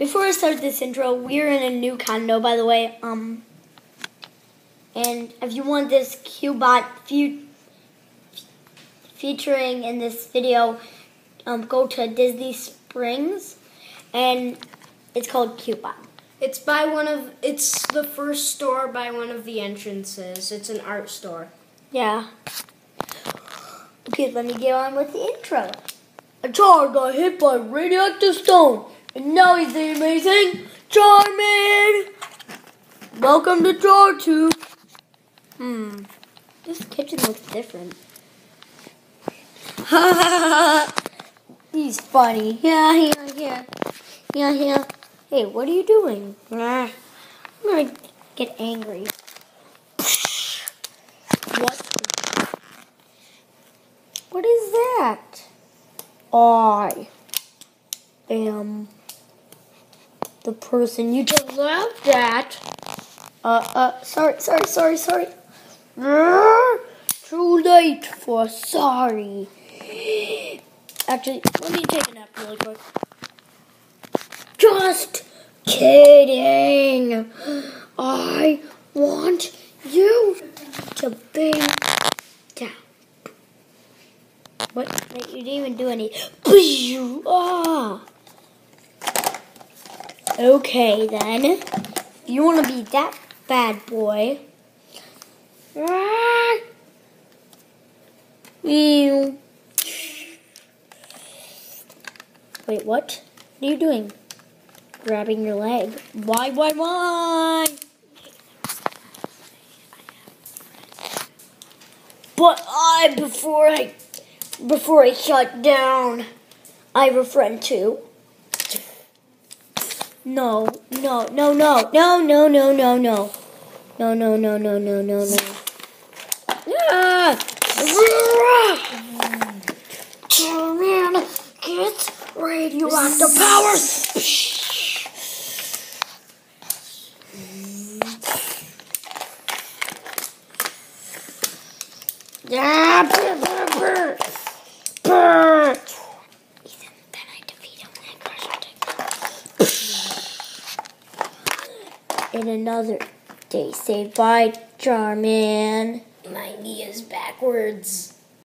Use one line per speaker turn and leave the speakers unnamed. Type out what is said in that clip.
before I start this intro, we're in a new condo, by the way. Um, and if you want this Cubot fe- featuring in this video, um, go to Disney Springs, and it's called Cubot.
It's by one of. It's the first store by one of the entrances. It's an art store.
Yeah. Okay, let me get on with the intro. A child got hit by a radioactive stone, and now he's the amazing Charmin. Welcome to Jar Tube. Hmm, this kitchen looks different. he's funny. Yeah, yeah, yeah, yeah, yeah. Hey, what are you doing? Nah, I'm gonna get angry. What? What is that? I am the person you just laughed at. Uh, uh, sorry, sorry, sorry, sorry. Too late for sorry. Actually, let me take a nap really quick. Just kidding. I want you to be down. What? Wait, you didn't even do any. Okay then. If you want to be that bad boy. Wait, what? What are you doing? Grabbing your leg. Why, why, why? But I, before I, before I shut down, I have a friend too. No, no, no, no, no, no, no, no, no. No, no, no, no, no, no, no. Ah! Oh, man, get radioactive powers! Yeah, In another day, say bye, Charmin.
My knee is backwards.